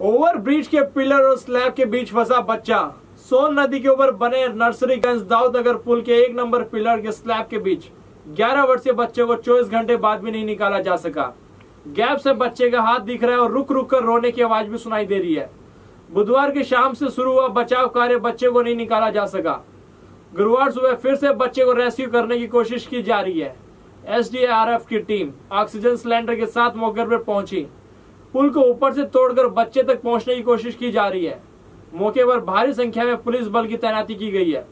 Over bridge के pillar और slab के बीच फंसा बच्चा। सोन नदी के ऊपर बने नर्सरीगंज दाऊद नगर पुल के एक नंबर पिलर के स्लैब के बीच। 11 वर्षीय बच्चे को 24 घंटे बाद भी नहीं निकाला जा सका। गैप से बच्चे का हाथ दिख रहा है और रुक रुक कर रोने की आवाज़ भी सुनाई दे रही है। बुधवार की शाम से शुरू हुआ बचाव कार्य बच्चे को नहीं निकाला जा सका। गुरुवार सुबह फिर से बच्चे को रेस्क्यू करने की कोशिश की जा रही है। एसडीआरएफ की टीम ऑक्सीजन सिलेंडर के साथ मौके पर पहुँची। पुल को ऊपर से तोड़कर बच्चे तक पहुँचने की कोशिश की जा रही है। मौके पर भारी संख्या में पुलिस बल की तैनाती की गई है।